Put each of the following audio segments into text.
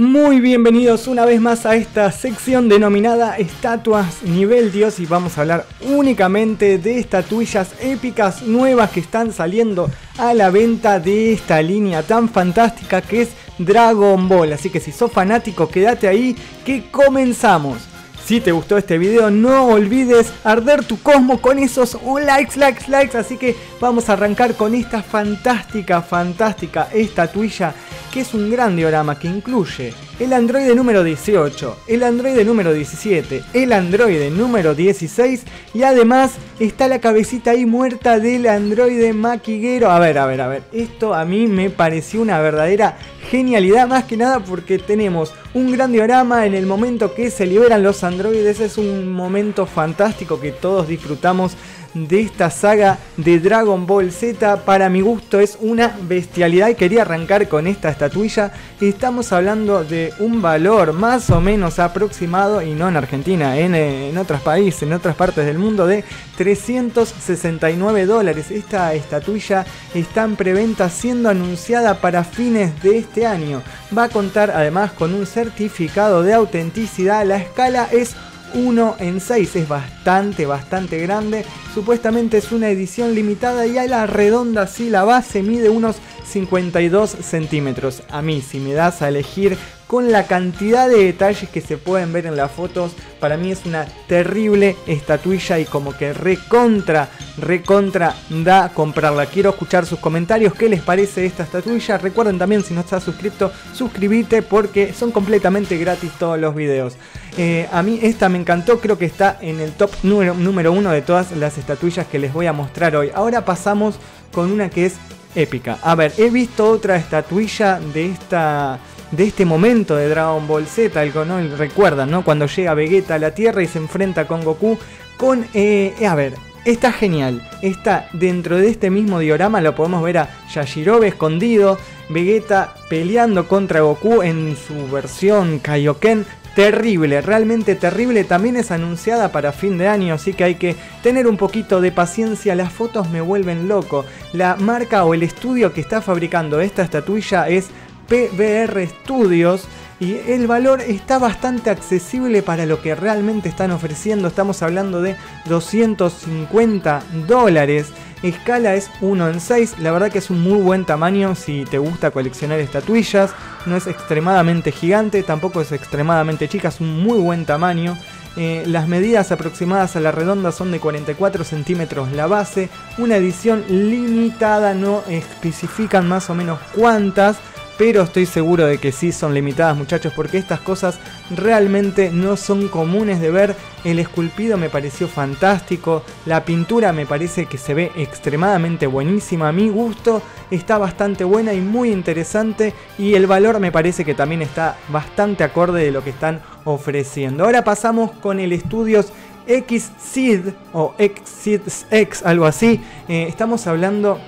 Muy bienvenidos una vez más a esta sección denominada Estatuas Nivel Dios y vamos a hablar únicamente de estatuillas épicas nuevas que están saliendo a la venta de esta línea tan fantástica que es Dragon Ball. Así que si sos fanático quédate ahí que comenzamos. Si te gustó este video no olvides arder tu cosmo con esos likes, likes, likes. Así que vamos a arrancar con esta fantástica, fantástica estatuilla que es un gran diorama que incluye el androide número 18, el androide número 17, el androide número 16 y además está la cabecita ahí muerta del androide maquiguero. A ver, a ver, a ver, esto a mí me pareció una verdadera genialidad más que nada porque tenemos un gran diorama en el momento que se liberan los androides, es un momento fantástico que todos disfrutamos de esta saga de Dragon Ball Z. Para mi gusto es una bestialidad y quería arrancar con esta estatuilla. Estamos hablando de un valor más o menos aproximado, y no en Argentina, en, otros países, en otras partes del mundo, de 369 dólares. Esta estatuilla está en preventa siendo anunciada para fines de este año. Va a contar además con un certificado de autenticidad. La escala es 1 en 6. Es bastante, bastante grande. Supuestamente es una edición limitada y a la redonda sí la base mide unos 52 centímetros. A mí, si me das a elegir con la cantidad de detalles que se pueden ver en las fotos, para mí es una terrible estatuilla y como que recontra, recontra da comprarla. Quiero escuchar sus comentarios, qué les parece esta estatuilla. Recuerden también si no estás suscrito, suscribite porque son completamente gratis todos los videos. Eh, a mí esta me encantó, creo que está en el top número, número uno de todas las estatuillas que les voy a mostrar hoy. Ahora pasamos con una que es épica. A ver, he visto otra estatuilla de esta de este momento de Dragon Ball Z, algo no recuerdan, ¿no? Cuando llega Vegeta a la Tierra y se enfrenta con Goku con eh, a ver, está genial. Está dentro de este mismo diorama lo podemos ver a Yashirobe escondido, Vegeta peleando contra Goku en su versión Kaioken terrible, realmente terrible. También es anunciada para fin de año, así que hay que tener un poquito de paciencia. Las fotos me vuelven loco. La marca o el estudio que está fabricando esta estatuilla es PBR Studios. Y el valor está bastante accesible para lo que realmente están ofreciendo. Estamos hablando de 250 dólares. Escala es 1 en 6. La verdad que es un muy buen tamaño si te gusta coleccionar estatuillas. No es extremadamente gigante, tampoco es extremadamente chica. Es un muy buen tamaño. Eh, las medidas aproximadas a la redonda son de 44 centímetros la base. Una edición limitada, no especifican más o menos cuántas pero estoy seguro de que sí son limitadas muchachos porque estas cosas realmente no son comunes de ver. El esculpido me pareció fantástico, la pintura me parece que se ve extremadamente buenísima, a mi gusto está bastante buena y muy interesante y el valor me parece que también está bastante acorde de lo que están ofreciendo. Ahora pasamos con el Estudios X-Sid o X, algo así. Eh, estamos hablando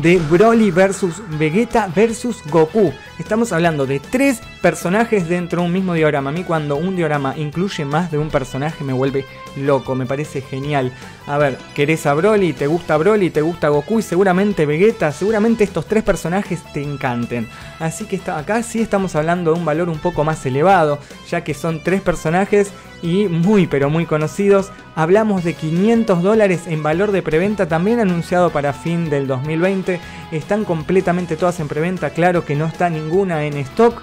de Broly versus Vegeta versus Goku. Estamos hablando de tres personajes dentro de un mismo diorama. A mí cuando un diorama incluye más de un personaje me vuelve loco, me parece genial. A ver, querés a Broly, te gusta Broly, te gusta Goku y seguramente Vegeta, seguramente estos tres personajes te encanten. Así que acá sí estamos hablando de un valor un poco más elevado, ya que son tres personajes y muy pero muy conocidos. Hablamos de 500 dólares en valor de preventa, también anunciado para fin del 2020. Están completamente todas en preventa, claro que no está ninguna en stock.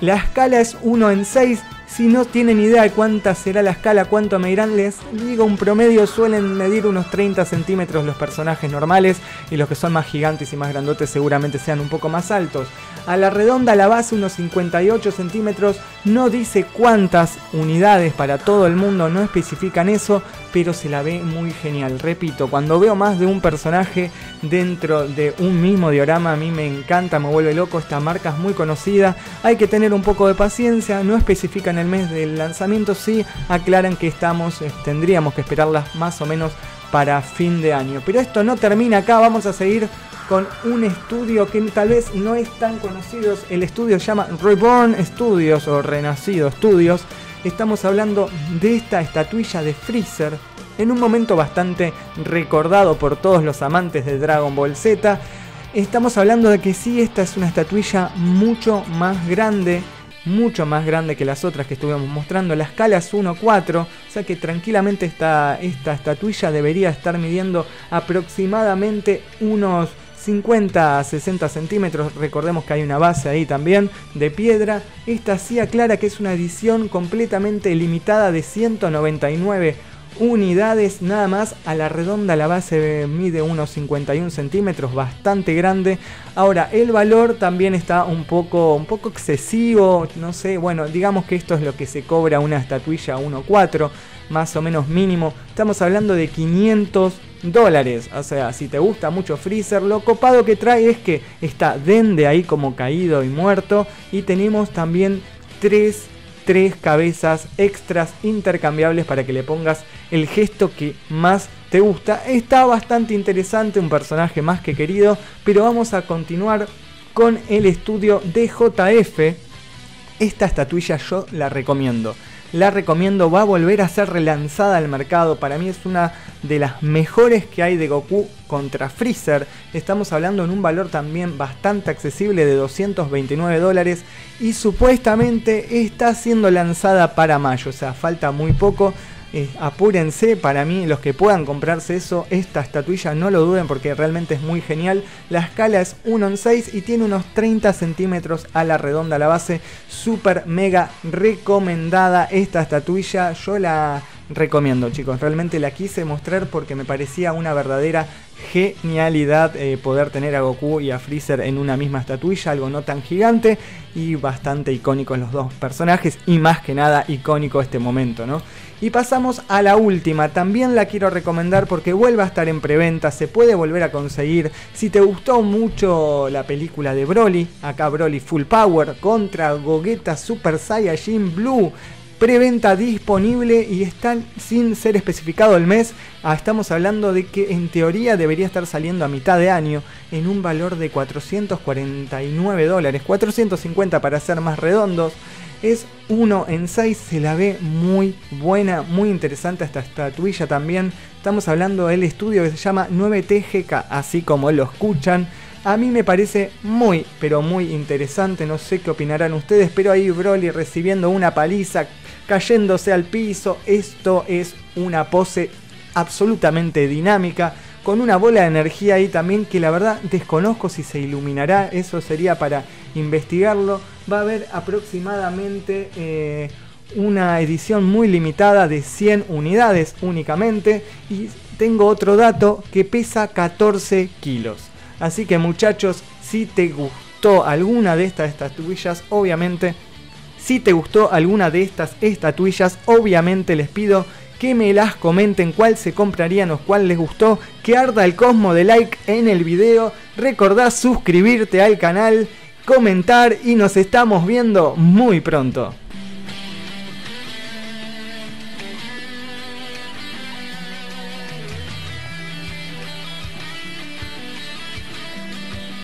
La escala es 1 en 6. Si no tienen idea de cuánta será la escala, cuánto me dirán, les digo un promedio suelen medir unos 30 centímetros los personajes normales y los que son más gigantes y más grandotes seguramente sean un poco más altos. A la redonda la base unos 58 centímetros, no dice cuántas unidades para todo el mundo, no especifican eso, pero se la ve muy genial. Repito, cuando veo más de un personaje dentro de un mismo diorama, a mí me encanta, me vuelve loco, esta marca es muy conocida, hay que tener un poco de paciencia, no especifican el mes del lanzamiento, sí aclaran que estamos, eh, tendríamos que esperarlas más o menos para fin de año. Pero esto no termina acá, vamos a seguir con un estudio que tal vez no es tan conocido. El estudio se llama Reborn Studios o Renacido Studios. Estamos hablando de esta estatuilla de Freezer en un momento bastante recordado por todos los amantes de Dragon Ball Z. Estamos hablando de que sí, esta es una estatuilla mucho más grande mucho más grande que las otras que estuvimos mostrando. La escala es 1.4, o sea que tranquilamente esta, esta estatuilla debería estar midiendo aproximadamente unos 50 a 60 centímetros. Recordemos que hay una base ahí también de piedra. Esta sí aclara que es una edición completamente limitada de 199 unidades nada más. A la redonda la base mide unos 51 centímetros, bastante grande. Ahora, el valor también está un poco, un poco excesivo, no sé, bueno, digamos que esto es lo que se cobra una estatuilla 1.4, más o menos mínimo. Estamos hablando de 500 dólares. O sea, si te gusta mucho Freezer, lo copado que trae es que está Dende ahí como caído y muerto. Y tenemos también tres tres cabezas extras intercambiables para que le pongas el gesto que más te gusta. Está bastante interesante, un personaje más que querido, pero vamos a continuar con el estudio de JF. Esta estatuilla yo la recomiendo la recomiendo, va a volver a ser relanzada al mercado, para mí es una de las mejores que hay de Goku contra Freezer, estamos hablando en un valor también bastante accesible de 229 dólares y supuestamente está siendo lanzada para mayo, o sea, falta muy poco, eh, apúrense, para mí los que puedan comprarse eso, esta estatuilla no lo duden porque realmente es muy genial. La escala es 1 en 6 y tiene unos 30 centímetros a la redonda la base. Super mega recomendada esta estatuilla. Yo la recomiendo chicos, realmente la quise mostrar porque me parecía una verdadera genialidad eh, poder tener a Goku y a Freezer en una misma estatuilla, algo no tan gigante y bastante icónico los dos personajes y más que nada icónico este momento, ¿no? Y pasamos a la última, también la quiero recomendar porque vuelve a estar en preventa, se puede volver a conseguir. Si te gustó mucho la película de Broly, acá Broly Full Power contra Gogeta Super Saiyajin Blue, preventa disponible y están sin ser especificado el mes. Ah, estamos hablando de que en teoría debería estar saliendo a mitad de año en un valor de 449 dólares, 450 para ser más redondos. Es 1 en 6, se la ve muy buena, muy interesante esta estatuilla también. Estamos hablando del estudio que se llama 9TGK, así como lo escuchan. A mí me parece muy, pero muy interesante, no sé qué opinarán ustedes, pero ahí Broly recibiendo una paliza, cayéndose al piso, esto es una pose absolutamente dinámica, con una bola de energía ahí también que la verdad desconozco si se iluminará, eso sería para investigarlo. Va a haber aproximadamente eh, una edición muy limitada de 100 unidades únicamente. Y tengo otro dato que pesa 14 kilos. Así que muchachos, si te gustó alguna de estas estatuillas, obviamente, si te gustó alguna de estas estatuillas, obviamente les pido que me las comenten cuál se comprarían o cuál les gustó, que arda el cosmo de like en el video, recordá suscribirte al canal comentar y nos estamos viendo muy pronto.